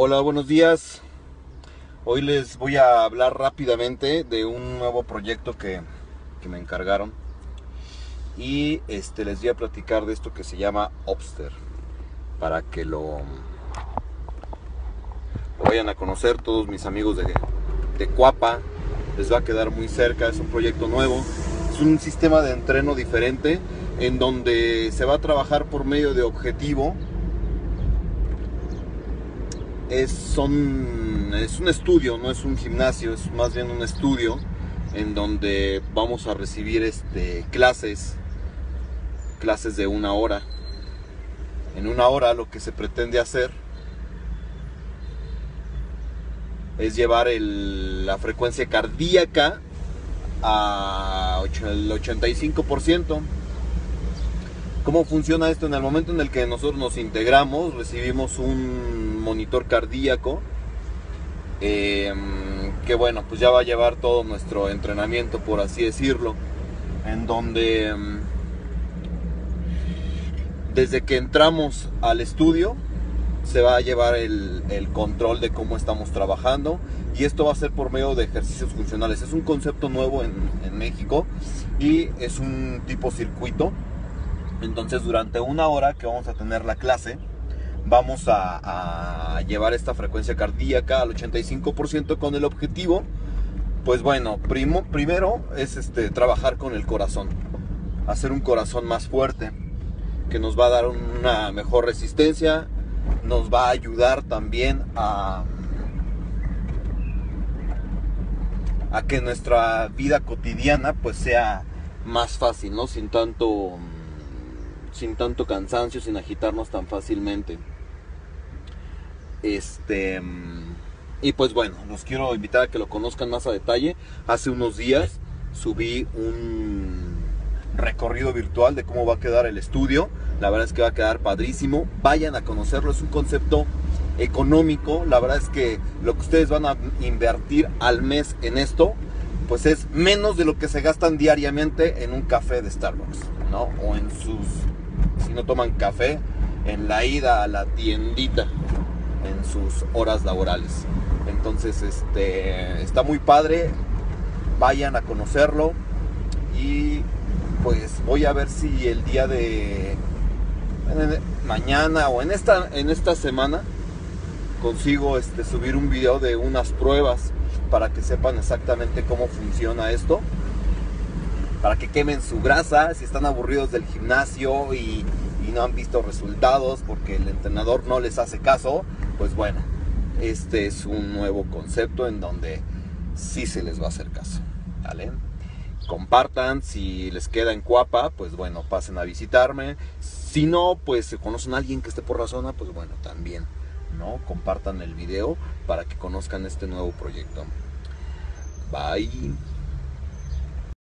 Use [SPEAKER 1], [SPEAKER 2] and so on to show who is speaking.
[SPEAKER 1] Hola, buenos días. Hoy les voy a hablar rápidamente de un nuevo proyecto que, que me encargaron. Y este, les voy a platicar de esto que se llama Obster. Para que lo, lo vayan a conocer todos mis amigos de, de Cuapa. Les va a quedar muy cerca, es un proyecto nuevo. Es un sistema de entreno diferente en donde se va a trabajar por medio de objetivo es, son, es un estudio, no es un gimnasio, es más bien un estudio en donde vamos a recibir este, clases, clases de una hora. En una hora lo que se pretende hacer es llevar el, la frecuencia cardíaca al 85%. ¿Cómo funciona esto? En el momento en el que nosotros nos integramos, recibimos un monitor cardíaco, eh, que bueno, pues ya va a llevar todo nuestro entrenamiento, por así decirlo, en donde mm, desde que entramos al estudio se va a llevar el, control de cómo estamos trabajando y esto va a ser por medio de ejercicios funcionales. Es un concepto nuevo en México y es un tipo circuito entonces durante una hora que vamos a tener la clase, vamos a, llevar esta frecuencia cardíaca al 85% con el objetivo, pues bueno, primo, primero es este, trabajar con el corazón, hacer un corazón más fuerte, que nos va a dar una mejor resistencia, nos va a ayudar también a, a que nuestra vida cotidiana pues sea más fácil, ¿no? Sin tanto sin tanto cansancio, sin agitarnos tan fácilmente. Este. Y pues bueno, los quiero invitar a que lo conozcan más a detalle. Hace unos días subí un recorrido virtual de cómo va a quedar el estudio. La verdad es que va a quedar padrísimo. Vayan a conocerlo. Es un concepto económico. La verdad es que lo que ustedes van a invertir al mes en esto, pues es menos de lo que se gastan diariamente en un café de Starbucks, ¿no? O en sus si no toman café, en la ida a la tiendita en sus horas laborales. Entonces, este está muy padre. Vayan a conocerlo y pues voy a ver si el día de mañana o en esta en esta semana consigo este subir un video de unas pruebas para que sepan exactamente cómo funciona esto para que quemen su grasa, si están aburridos del gimnasio y, no han visto resultados porque el entrenador no les hace caso, pues bueno, este es un nuevo concepto en donde sí se les va a hacer caso, ¿vale? Compartan, si les queda en Cuapa, pues bueno, pasen a visitarme. Si no, pues si conocen a alguien que esté por la zona, pues bueno, también, ¿no? Compartan el video para que conozcan este nuevo proyecto. Bye.